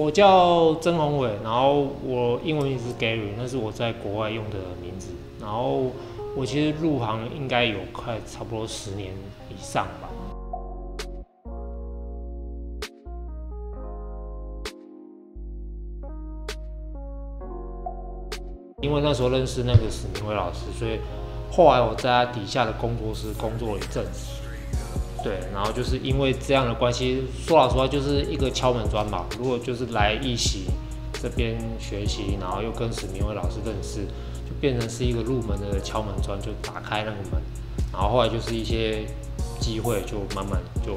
我叫曾宏伟，然后我英文名是 Gary，那是我在国外用的名字。然后我其实入行应该有快差不多十年以上吧。因为那时候认识那个史明威老师，所以后来我在他底下的工作室工作了一阵子。对，然后就是因为这样的关系，说老实话，就是一个敲门砖吧。如果就是来一席这边学习，然后又跟史明威老师认识，就变成是一个入门的敲门砖，就打开那个门。然后后来就是一些机会，就慢慢就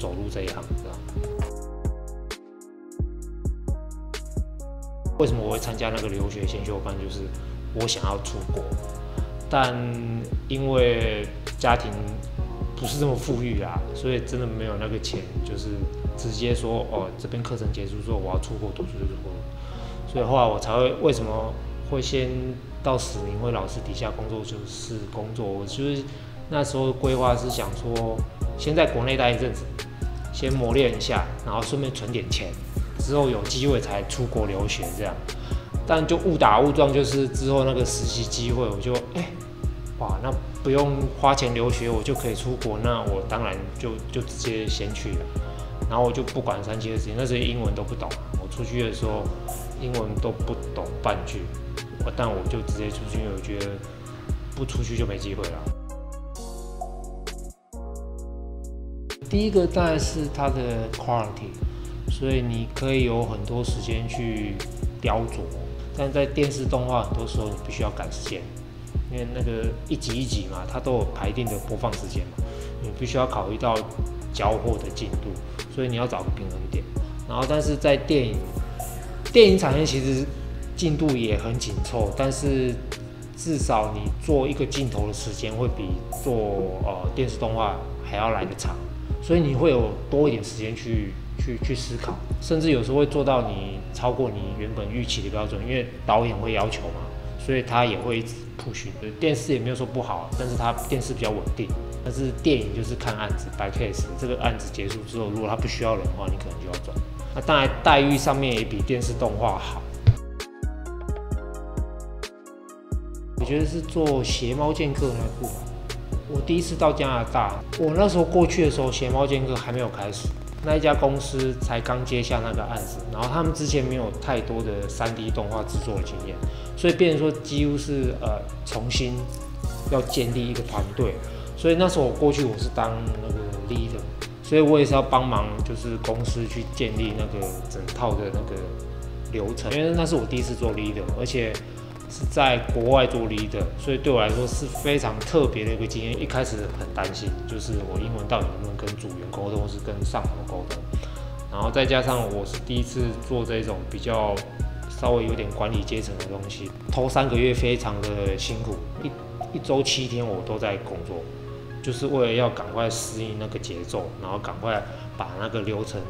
走入这一行，这样。为什么我会参加那个留学先修班？就是我想要出国，但因为家庭。不是这么富裕啊，所以真的没有那个钱，就是直接说哦，这边课程结束之后我要出国读书就出国。所以后来我才会为什么会先到史明辉老师底下工作，就是工作。我就是那时候规划是想说，先在国内待一阵子，先磨练一下，然后顺便存点钱，之后有机会才出国留学这样。但就误打误撞，就是之后那个实习机会，我就哎。哇，那不用花钱留学，我就可以出国，那我当然就就直接先去了。然后我就不管三七二十一，那时候英文都不懂，我出去的时候英文都不懂半句，我但我就直接出去，因为我觉得不出去就没机会了。第一个当然是它的 quality，所以你可以有很多时间去雕琢，但在电视动画很多时候你必须要赶时间。因为那个一集一集嘛，它都有排定的播放时间嘛，你必须要考虑到交货的进度，所以你要找个平衡点。然后，但是在电影电影产业其实进度也很紧凑，但是至少你做一个镜头的时间会比做呃电视动画还要来得长，所以你会有多一点时间去去去思考，甚至有时候会做到你超过你原本预期的标准，因为导演会要求嘛。所以他也会一直 push，电视也没有说不好，但是他电视比较稳定，但是电影就是看案子，by case，这个案子结束之后，如果他不需要人的话，你可能就要转。那当然待遇上面也比电视动画好。我觉得是做邪猫剑客那部，我第一次到加拿大，我那时候过去的时候，邪猫剑客还没有开始。那一家公司才刚接下那个案子，然后他们之前没有太多的 3D 动画制作的经验，所以变成说几乎是呃重新要建立一个团队。所以那时候我过去我是当那个 leader，所以我也是要帮忙，就是公司去建立那个整套的那个流程，因为那是我第一次做 leader，而且。是在国外做 leader，所以对我来说是非常特别的一个经验。一开始很担心，就是我英文到底能不能跟组员沟通，或是跟上头沟通。然后再加上我是第一次做这种比较稍微有点管理阶层的东西，头三个月非常的辛苦，一一周七天我都在工作，就是为了要赶快适应那个节奏，然后赶快把那个流程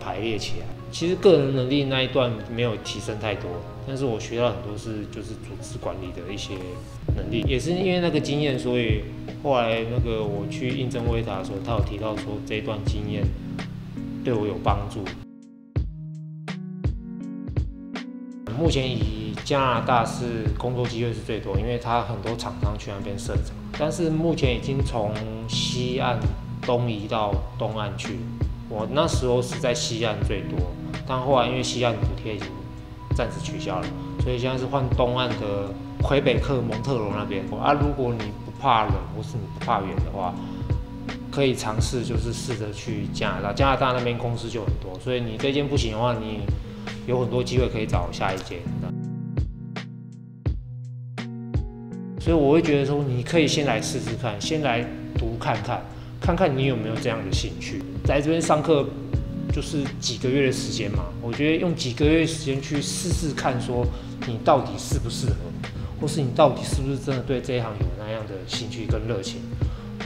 排列起来。其实个人能力那一段没有提升太多，但是我学到很多是就是组织管理的一些能力，也是因为那个经验，所以后来那个我去应征维塔的时候，他有提到说这段经验对我有帮助。目前以加拿大是工作机会是最多，因为他很多厂商去那边设厂，但是目前已经从西岸东移到东岸去。我那时候是在西岸最多。但后来因为西岸补贴已经暂时取消了，所以现在是换东岸的魁北克蒙特罗那边啊。如果你不怕冷或是你不怕远的话，可以尝试就是试着去加拿大。加拿大那边公司就很多，所以你这间不行的话，你有很多机会可以找下一间。所以我会觉得说，你可以先来试试看，先来读看看，看看你有没有这样的兴趣，在这边上课。就是几个月的时间嘛，我觉得用几个月时间去试试看，说你到底适不适合，或是你到底是不是真的对这一行有那样的兴趣跟热情，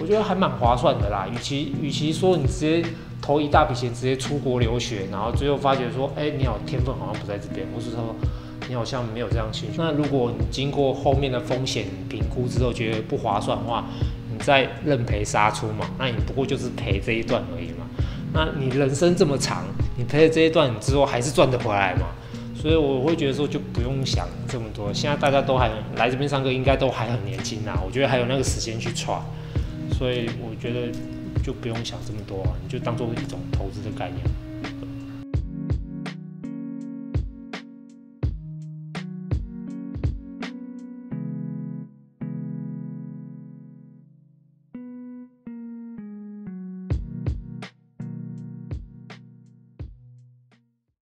我觉得还蛮划算的啦。与其与其说你直接投一大笔钱直接出国留学，然后最后发觉说，哎，你好天分好像不在这边，或是说你好像没有这样兴趣。那如果你经过后面的风险评估之后觉得不划算的话，你再认赔杀出嘛，那你不过就是赔这一段而已嘛。那你人生这么长，你赔了这一段之后还是赚得回来嘛？所以我会觉得说就不用想这么多。现在大家都还来这边上课，应该都还很年轻啊，我觉得还有那个时间去闯，所以我觉得就不用想这么多，你就当做一种投资的概念。